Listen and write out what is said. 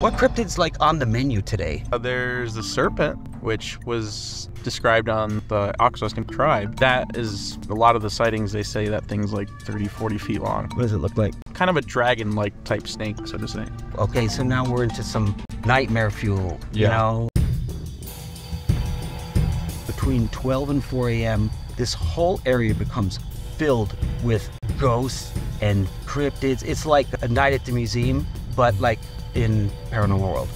What cryptids like on the menu today? Uh, there's the serpent, which was described on the Oxuskin tribe. That is a lot of the sightings. They say that thing's like 30, 40 feet long. What does it look like? Kind of a dragon-like type snake, so to say. Okay, so now we're into some nightmare fuel. You know, between 12 and 4 a.m., this whole area becomes filled with ghosts and cryptids. It's like a night at the museum, but like in paranormal world.